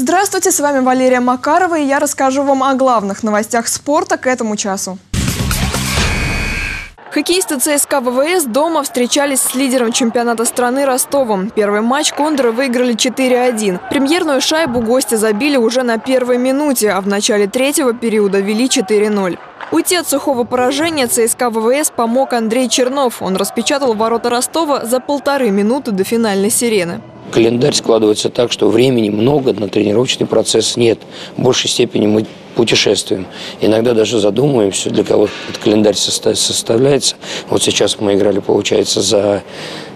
Здравствуйте, с вами Валерия Макарова, и я расскажу вам о главных новостях спорта к этому часу. Хоккеисты ЦСКА ВВС дома встречались с лидером чемпионата страны Ростовом. Первый матч Кондоры выиграли 4-1. Премьерную шайбу гости забили уже на первой минуте, а в начале третьего периода вели 4-0. Уйти от сухого поражения ЦСКА ВВС помог Андрей Чернов. Он распечатал ворота Ростова за полторы минуты до финальной сирены. Календарь складывается так, что времени много, на тренировочный процесс нет. В большей степени мы путешествуем. Иногда даже задумываемся, для кого этот календарь составляется. Вот сейчас мы играли, получается, за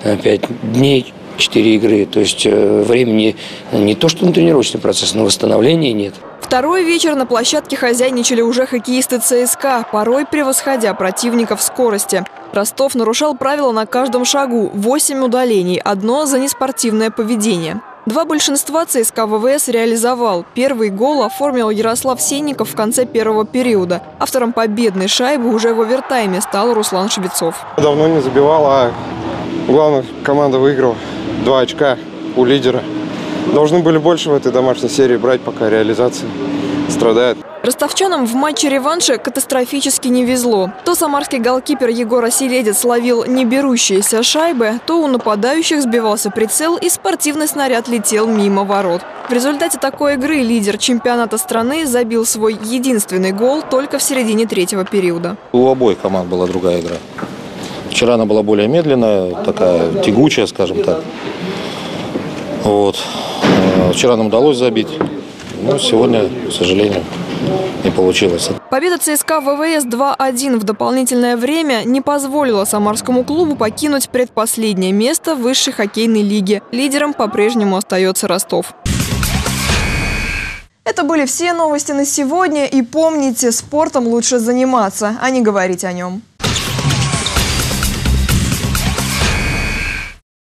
э, пять дней, четыре игры. То есть э, времени не то, что на тренировочный процесс, но восстановления нет. Второй вечер на площадке хозяйничали уже хоккеисты ЦСКА, порой превосходя противников в скорости. Ростов нарушал правила на каждом шагу – 8 удалений, одно за неспортивное поведение. Два большинства ЦСКА ВВС реализовал. Первый гол оформил Ярослав Сенников в конце первого периода. Автором победной шайбы уже в овертайме стал Руслан Швецов. Давно не забивал, а главное, команда выиграла. Два очка у лидера. Должны были больше в этой домашней серии брать, пока реализация страдает. Ростовчанам в матче реванша катастрофически не везло. То самарский голкипер Егор Оселедец ловил не берущиеся шайбы, то у нападающих сбивался прицел и спортивный снаряд летел мимо ворот. В результате такой игры лидер чемпионата страны забил свой единственный гол только в середине третьего периода. У обоих команд была другая игра. Вчера она была более медленная, такая тягучая, скажем так. Вот. Э, вчера нам удалось забить, но сегодня, к сожалению, не получилось. Победа ЦСКА ВВС 2-1 в дополнительное время не позволила самарскому клубу покинуть предпоследнее место высшей хоккейной лиге. Лидером по-прежнему остается Ростов. Это были все новости на сегодня. И помните, спортом лучше заниматься, а не говорить о нем.